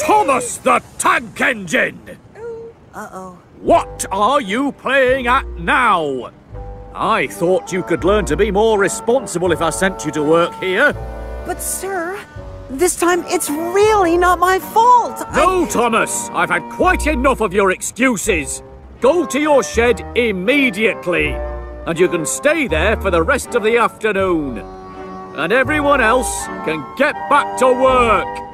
Thomas the Tank Engine! Uh-oh. What are you playing at now? I thought you could learn to be more responsible if I sent you to work here. But, sir, this time it's really not my fault. No, Thomas! I've had quite enough of your excuses. Go to your shed immediately, and you can stay there for the rest of the afternoon. And everyone else can get back to work.